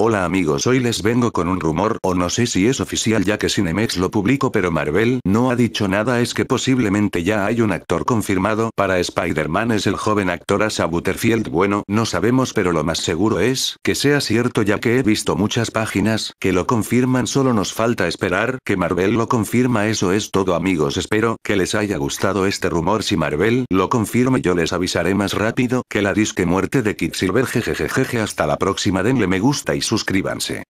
Hola amigos. Hoy les vengo con un rumor o no sé si es oficial ya que Cinemex lo publicó pero Marvel no ha dicho nada. Es que posiblemente ya hay un actor confirmado. Para Spider-Man es el joven actor Asa Butterfield. Bueno no sabemos pero lo más seguro es que sea cierto ya que he visto muchas páginas que lo confirman. Solo nos falta esperar que Marvel lo confirma. Eso es todo amigos. Espero que les haya gustado este rumor. Si Marvel lo confirme yo les avisaré más rápido. Que la disque muerte de Quicksilver jejejeje hasta la próxima. Denle me gusta y suscríbanse.